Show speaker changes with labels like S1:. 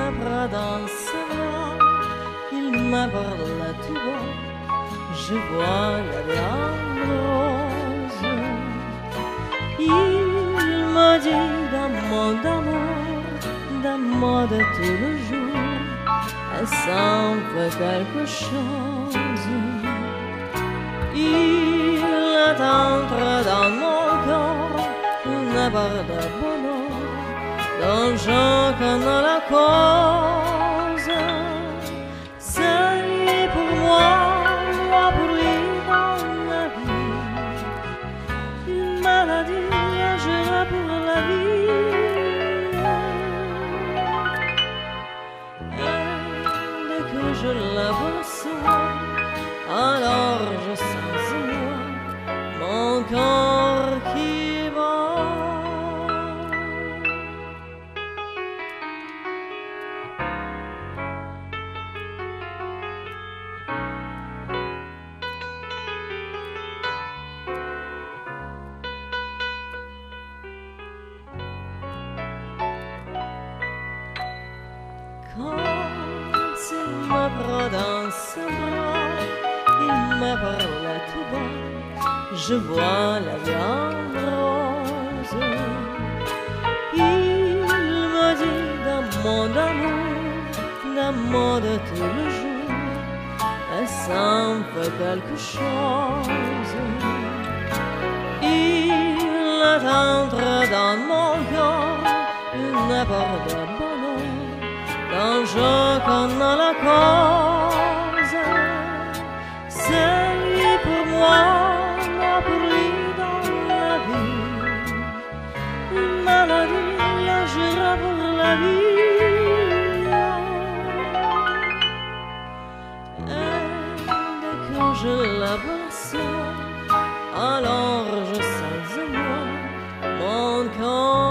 S1: me bras dans ses bras, il me parle tout bas, je vois la en rose. Il me dit d'amour, d'un mot de tout le jour, elle semble quelque chose. Il entre dans mon corps une barre de bonheur dont je connais la cause. C'est pour moi, moi pour lui dans la vie. Une maladie légère pour la vie. Et dès que je la reçois, me prend dans ses bras, il me parle tout bas, je vois la en rose. Il me dit d'un mot d'amour, d'un mot de tout le jour, elle s'en fait quelque chose. Il entre dans mon corps une bonheur gens qu'on a la cause. C'est lui pour moi, moi pour lui dans la vie. Maladie, un jura pour la vie. Et quand je l'aperçois, alors je sens en moi mon corps.